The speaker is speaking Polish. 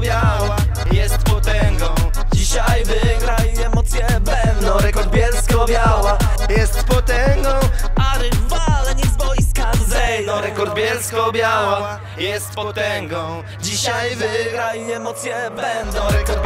biała jest potęgą. Dzisiaj wygra emocje będą. No, rekord Bielsko-Biała jest potęgą. A rywale niech z boiska zejdą no, Rekord Bielsko-Biała jest potęgą. Dzisiaj wygra emocje będą. No, rekord